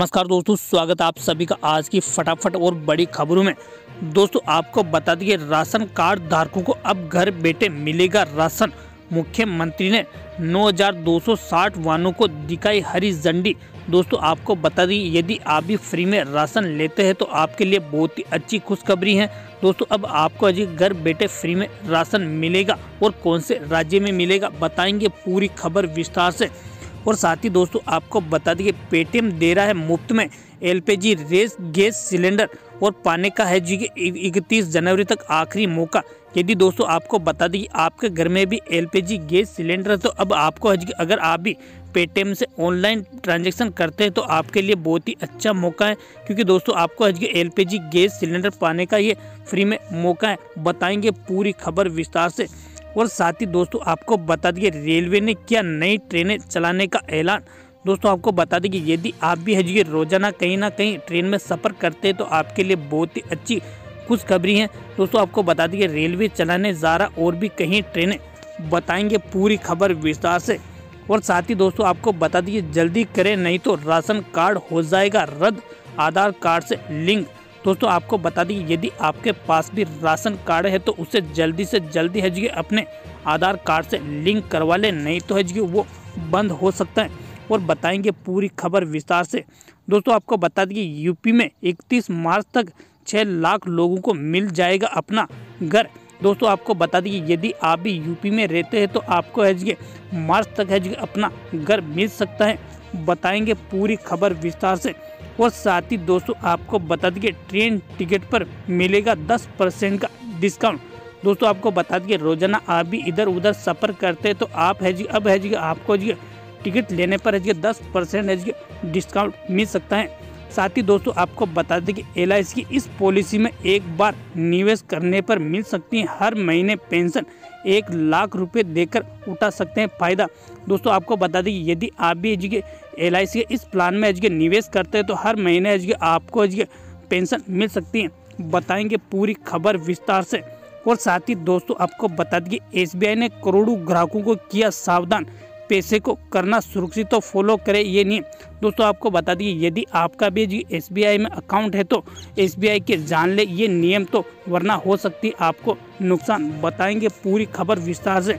नमस्कार दोस्तों स्वागत आप सभी का आज की फटाफट और बड़ी खबरों में। दोस्तों आपको बता दिए राशन कार्ड धारकों को अब घर बैठे मिलेगा राशन। मुख्यमंत्री ने 9,260 वाहनों को दिखाई हरी झंडी। दोस्तों आपको बता दी यदि आप भी फ्री में राशन लेते हैं तो आपके लिए बहुत ही अच्छी खुशखबरी है। दोस्तों अब आपको अजी घर बैठे फ्री में राशन मिलेगा और कौन से राज्य में मिलेगा बताएँगे पूरी खबर विस्तार से। और साथ ही दोस्तों, आपको बता दें कि पेटीएम दे रहा है मुफ़्त में एलपीजी रेस गैस सिलेंडर और पाने का है जी इकतीस जनवरी तक आखिरी मौका। यदि दोस्तों, आपको बता दें आपके घर में भी एलपीजी गैस सिलेंडर है तो अब आपको है अगर आप भी पेटीएम से ऑनलाइन ट्रांजैक्शन करते हैं तो आपके लिए बहुत ही अच्छा मौका है। क्योंकि दोस्तों, आपको आज के एलपीजी गैस सिलेंडर पाने का ये फ्री में मौका है। बताएँगे पूरी खबर विस्तार से। और साथ ही दोस्तों, आपको बता दिए रेलवे ने क्या नई ट्रेनें चलाने का ऐलान। दोस्तों, आपको बता दें कि यदि आप भी है रोज़ाना कहीं ना कहीं ट्रेन में सफ़र करते हैं तो आपके लिए बहुत ही अच्छी खुशखबरी है। दोस्तों, आपको बता दें कि रेलवे चलाने जा रहा और भी कहीं ट्रेनें बताएँगे पूरी खबर विस्तार से। और साथ ही दोस्तों, आपको बता दीजिए जल्दी करें, नहीं तो राशन कार्ड हो जाएगा। रद्द आधार कार्ड से लिंक दोस्तों, आपको बता दी यदि आपके पास भी राशन कार्ड है तो उसे जल्दी से जल्दी है जी, अपने आधार कार्ड से लिंक करवा लें। नहीं तो है जी, वो बंद हो सकता है। और बताएँगे पूरी खबर विस्तार से। दोस्तों, आपको बता दी यूपी में 31 मार्च तक 6 लाख लोगों को मिल जाएगा अपना घर। दोस्तों, आपको बता दी यदि आप भी यूपी में रहते हैं तो आपको है जी, मार्च तक है जी, अपना घर मिल सकता है। बताएँगे पूरी खबर विस्तार से। और साथ ही दोस्तों आपको बता दिए ट्रेन टिकट पर मिलेगा दस परसेंट का डिस्काउंट। दोस्तों आपको बता दिए रोज़ाना आप भी इधर उधर सफ़र करते हैं तो आप है जी, अब है जी आपको जी टिकट लेने पर है जी दस परसेंट है जी डिस्काउंट मिल सकता है। साथ ही दोस्तों, आपको बता दें कि एलआईसी की इस पॉलिसी में एक बार निवेश करने पर मिल सकती है। हर महीने पेंशन एक लाख रुपए देकर उठा सकते हैं। फ़ायदा, दोस्तों, आपको बता दें कि यदि आप भी एजुके एल के इस प्लान में एजुके निवेश करते हैं तो हर महीने एजुके आपको एजुके पेंशन मिल सकती है। बताएँगे पूरी खबर विस्तार से। और साथ ही दोस्तों, आपको बता दें कि एस ने करोड़ों ग्राहकों को किया सावधान। पैसे को करना सुरक्षित तो फॉलो करें, ये नियम दोस्तों, आपको बता दिए यदि आपका भी एस में अकाउंट है तो एसबीआई के जान ले, ये नियम तो वरना हो सकती, आपको नुकसान बताएँगे, पूरी खबर विस्तार से।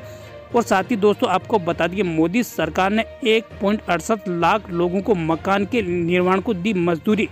और साथ ही दोस्तों, आपको बता दिए मोदी सरकार ने एक लाख लोगों को मकान के निर्माण को दी मजदूरी।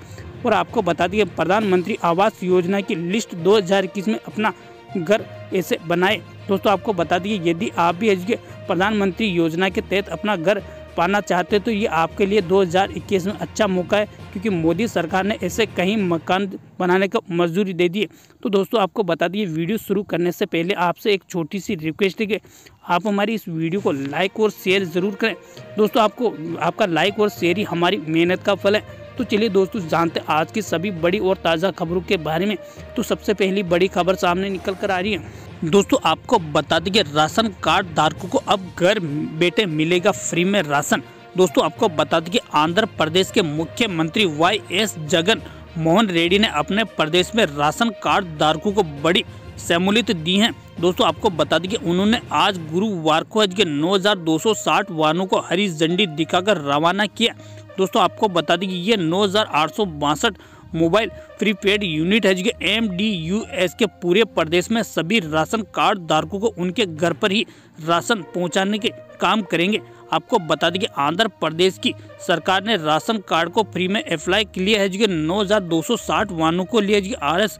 और आपको बता दिए प्रधानमंत्री आवास योजना की लिस्ट 2021 में अपना घर ऐसे बनाए। दोस्तों, आपको बता दिए यदि आप भी एच प्रधानमंत्री योजना के तहत अपना घर पाना चाहते तो ये आपके लिए 2021 में अच्छा मौका है, क्योंकि मोदी सरकार ने ऐसे कहीं मकान बनाने का मंजूरी दे दी तो दोस्तों, आपको बता दिए वीडियो शुरू करने से पहले आपसे एक छोटी सी रिक्वेस्ट है आप हमारी इस वीडियो को लाइक और शेयर ज़रूर करें। दोस्तों, आपको, आपका लाइक और शेयर ही हमारी मेहनत का फल है। तो चलिए दोस्तों, जानते आज की सभी बड़ी और ताज़ा खबरों के बारे में। तो सबसे पहली बड़ी खबर सामने निकल कर आ रही है। दोस्तों आपको बता देंगे राशन कार्ड धारकों को अब घर बैठे मिलेगा फ्री में राशन। दोस्तों आपको बता दें कि आंध्र प्रदेश के मुख्यमंत्री वाई एस जगन मोहन रेड्डी ने अपने प्रदेश में राशन कार्ड धारकों को बड़ी शमूलियत दी है। दोस्तों आपको बता दें कि उन्होंने आज गुरुवार को आज के 9,260 वाहनों को हरी झंडी दिखाकर रवाना किया। दोस्तों आपको बता दें कि ये नौ हज़ार आठ सौ बासठ मोबाइल प्रीपेड यूनिट है जो एम डी यू एस के पूरे प्रदेश में सभी राशन कार्ड धारकों को उनके घर पर ही राशन पहुँचाने के काम करेंगे। आपको बता दें कि आंध्र प्रदेश की सरकार ने राशन कार्ड को फ्री में अप्लाई के लिए है जो नौ हज़ार दो सौ साठ वाहनों को लिए आर एस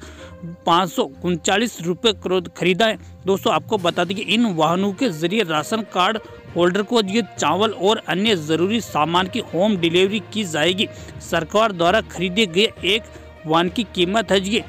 पाँच सौ उनचालीस रुपये करोड़ खरीदा है। दोस्तों, आपको बता दें कि इन वाहनों के ज़रिए राशन कार्ड होल्डर को ये चावल और अन्य ज़रूरी सामान की होम डिलीवरी की जाएगी। सरकार द्वारा खरीदे गए एक वाहन की कीमत है जी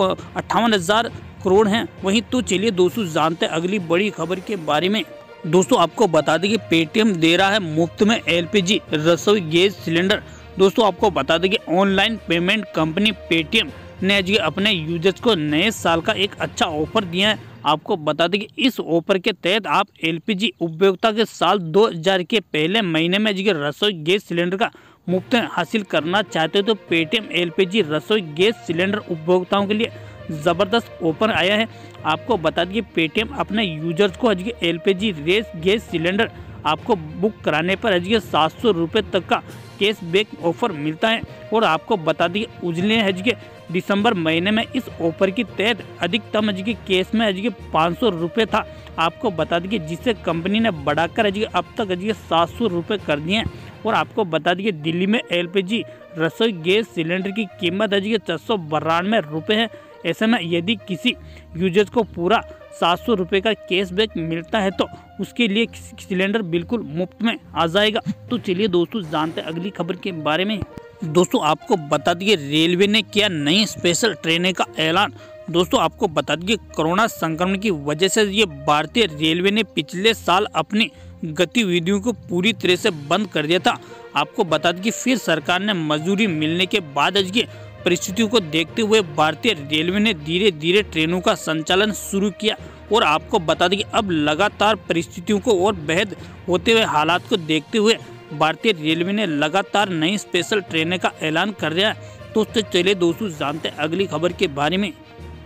अट्ठावन हज़ार करोड़ है। वहीं तो चलिए दोस्तों, जानते हैं अगली बड़ी खबर के बारे में। दोस्तों, आपको बता दें कि पेटीएम दे रहा है मुफ़्त में एलपीजी रसोई गैस सिलेंडर। दोस्तों, आपको बता दें कि ऑनलाइन पेमेंट कंपनी पेटीएम ने आज अपने यूज़र्स को नए साल का एक अच्छा ऑफ़र दिया है। आपको बता दें कि इस ऑफ़र के तहत आप एलपीजी उपभोक्ता के साल 2000 के पहले महीने में जी रसोई गैस सिलेंडर का मुफ़्त हासिल करना चाहते हो तो पेटीएम एलपीजी रसोई गैस सिलेंडर उपभोक्ताओं के लिए ज़बरदस्त ऑफ़र आया है। आपको बता दिए पेटीएम अपने यूज़र्स को आज एल पी रेस गैस सिलेंडर आपको बुक कराने पर हज सात सौ रुपये तक का कैशबैक ऑफ़र मिलता है। और आपको बता दिए उजले हज के दिसंबर महीने में इस ऑफ़र के तहत अधिकतम के केस में के पाँच सौ रुपये था। आपको बता दिए जिससे कंपनी ने बढ़ाकर हज अब तक हज सात सौ रुपये कर दिए हैं। और आपको बता दिए दिल्ली में एलपीजी रसोई गैस सिलेंडर की कीमत जी छः सौ बानवे रुपये है। ऐसे में यदि किसी यूज़र्स को पूरा सात सौ रुपये का कैशबैक मिलता है तो उसके लिए सिलेंडर बिल्कुल मुफ़्त में आ जाएगा। तो चलिए दोस्तों, जानते हैं अगली खबर के बारे में। दोस्तों, आपको बता दिए रेलवे ने किया नई स्पेशल ट्रेनें का ऐलान। दोस्तों, आपको बता दिए कोरोना संक्रमण की वजह से ये भारतीय रेलवे ने पिछले साल अपनी गतिविधियों को पूरी तरह से बंद कर दिया था। आपको बता दें कि फिर सरकार ने मजदूरी मिलने के बाद की परिस्थितियों को देखते हुए भारतीय रेलवे ने धीरे धीरे ट्रेनों का संचालन शुरू किया और आपको बता दें कि अब लगातार परिस्थितियों को और बेहद होते हुए हालात को देखते हुए भारतीय रेलवे ने लगातार नई स्पेशल ट्रेनें का ऐलान कर दिया है। तो चले दोस्तों, जानते अगली खबर के बारे में।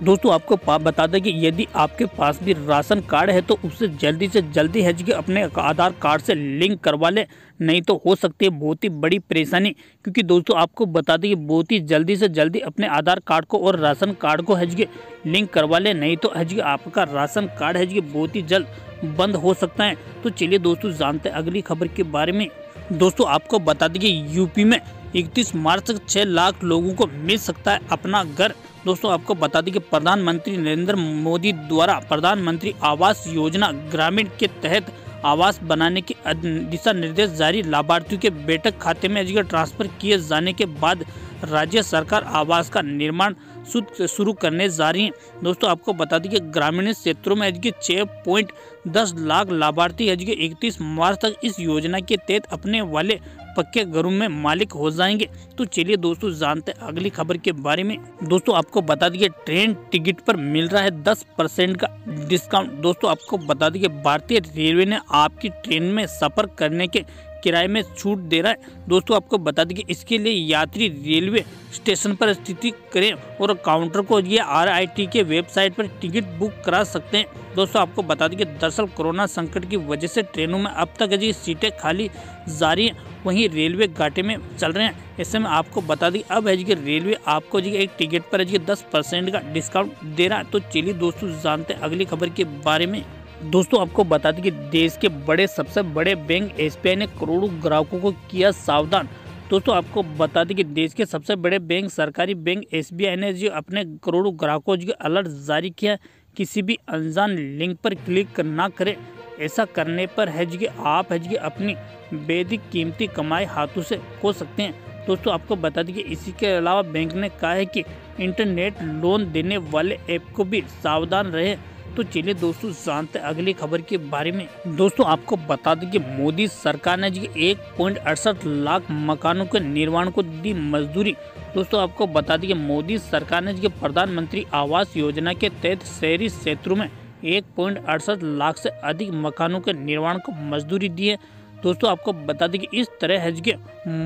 दोस्तों, आपको बता दें कि यदि आपके पास भी राशन कार्ड है तो उससे जल्दी से जल्दी है कि अपने आधार कार्ड से लिंक करवा लें। नहीं तो हो सकती है बहुत ही बड़ी परेशानी, क्योंकि दोस्तों, आपको बता दें कि बहुत ही जल्दी से जल्दी अपने आधार कार्ड को और राशन कार्ड को है लिंक करवा लें। नहीं तो है आपका राशन कार्ड है बहुत ही जल्द बंद हो सकता है। तो चलिए दोस्तों, जानते हैं अगली खबर के बारे में। दोस्तों, आपको बता दें कि यूपी में इकतीस मार्च तक छः लाख लोगों को मिल सकता है अपना घर। दोस्तों, आपको बता दें कि प्रधानमंत्री नरेंद्र मोदी द्वारा प्रधानमंत्री आवास योजना ग्रामीण के तहत आवास बनाने के दिशा निर्देश जारी। लाभार्थियों के बैठक खाते में ट्रांसफ़र किए जाने के बाद राज्य सरकार आवास का निर्माण शुरू करने जा रही है दोस्तों, आपको बता दें कि ग्रामीण क्षेत्रों में आज छः पॉइंट दस लाख लाभार्थी आज इकतीस मार्च तक इस योजना के तहत अपने वाले पक्के घरों में मालिक हो जाएँगे। तो चलिए दोस्तों, जानते हैं अगली खबर के बारे में। दोस्तों, आपको बता दिए ट्रेन टिकट पर मिल रहा है दस परसेंट का डिस्काउंट। दोस्तों, आपको बता दिए भारतीय रेलवे ने आपकी ट्रेन में सफ़र करने के किराए में छूट दे रहा है। दोस्तों, आपको बता दें कि इसके लिए यात्री रेलवे स्टेशन पर स्थिति करें और काउंटर को ये आरआईटी के वेबसाइट पर टिकट बुक करा सकते हैं। दोस्तों, आपको बता दें कि दरअसल कोरोना संकट की वजह से ट्रेनों में अब तक जी सीटें खाली जारी हैं। वहीं रेलवे घाटे में चल रहे हैं। ऐसे में आपको बता दें अब है जी रेलवे आपको जी एक टिकट पर है जी दस परसेंट का डिस्काउंट दे रहा है। तो चलिए दोस्तों, जानते हैं अगली खबर के बारे में। दोस्तों, आपको बता दें कि देश के बड़े, सबसे बड़े बैंक एस ने करोड़ों ग्राहकों को किया सावधान। दोस्तों, आपको बता दें कि देश के सबसे बड़े बैंक, सरकारी बैंक एसबीआई ने जो अपने करोड़ों ग्राहकों को अलर्ट जारी किया, किसी भी अनजान लिंक पर क्लिक ना करें। ऐसा करने पर है जी आप है जी अपनी बेदिक कीमती कमाई हाथों से खो सकते हैं। दोस्तों, आपको बता दें कि इसी के अलावा बैंक ने कहा है कि इंटरनेट लोन देने वाले ऐप को भी सावधान रहे। तो चलिए दोस्तों, जानते अगली खबर के बारे में। दोस्तों, आपको बता दें कि मोदी सरकार ने जी एक पॉइंट अड़सठ लाख मकानों के निर्माण को दी मजदूरी। दोस्तों, आपको बता दें कि मोदी सरकार ने जी प्रधानमंत्री आवास योजना के तहत शहरी क्षेत्रों में एक पॉइंट अड़सठ लाख से अधिक मकानों के निर्माण को मजदूरी दी है। दोस्तों, आपको बता दें कि इस तरह हज के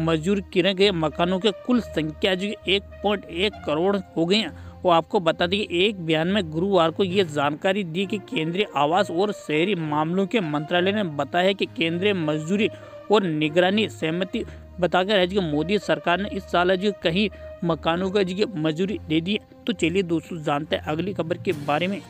मजदूर किए गए मकानों के कुल संख्या जो एक पॉइंट एक करोड़ हो गई हैं। वो आपको बता दें एक बयान में गुरुवार को ये जानकारी दी कि केंद्रीय आवास और शहरी मामलों के मंत्रालय ने बताया कि केंद्रीय मजदूरी और निगरानी सहमति बताकर है कि मोदी सरकार ने इस साल जो कहीं मकानों का जी मजदूरी दे दी। तो चलिए दोस्तों, जानते हैं अगली खबर के बारे में।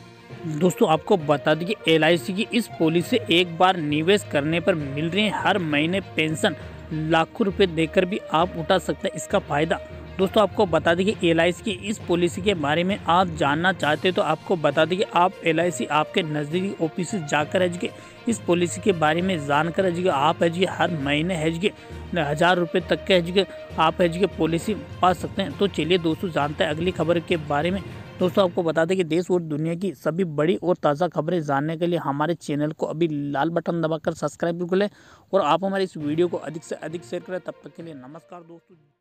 दोस्तों, आपको बता दें कि एल की इस पॉलिसी से एक बार निवेश करने पर मिल रही है हर महीने पेंशन लाखों रुपए देकर भी आप उठा सकते हैं। इसका फ़ायदा दोस्तों, आपको बता दें कि एलआईसी की इस पॉलिसी के बारे में आप जानना चाहते तो आपको बता दें कि आप एलआईसी आपके नज़दीकी ऑफ़िस जाकर है जी इस पॉलिसी के बारे में जानकर है जी आप है जी हर महीने है जी हज़ार रुपये तक के है जी आप है जी पॉलिसी पा सकते हैं। तो चलिए दोस्तों, जानते हैं अगली खबर के बारे में। दोस्तों, आपको बता दें कि देश और दुनिया की सभी बड़ी और ताज़ा खबरें जानने के लिए हमारे चैनल को अभी लाल बटन दबाकर सब्सक्राइब भी करें और आप हमारे इस वीडियो को अधिक से अधिक शेयर करें। तब तक के लिए नमस्कार दोस्तों।